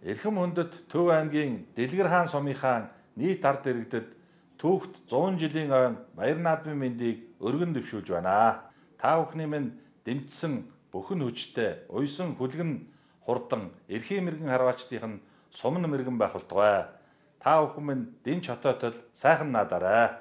Эрхэм хүндэт Төв аймгийн Дэлгэр хаан сумын хаан нийт ард иргэдэд түүхт 100 жилийн ойн баяр наадмын мэндийг өргөн дэвшүүлж байна. Та бүхний минь дэмжсэн бүхэн хүчтэй уйсан хүлгэн хурдан эрхийн мэрэгэн харваачдын нь сумн мэрэгэн байх болтугай. Та бүхэн минь дэнч хотоотол сайхан наадаарай.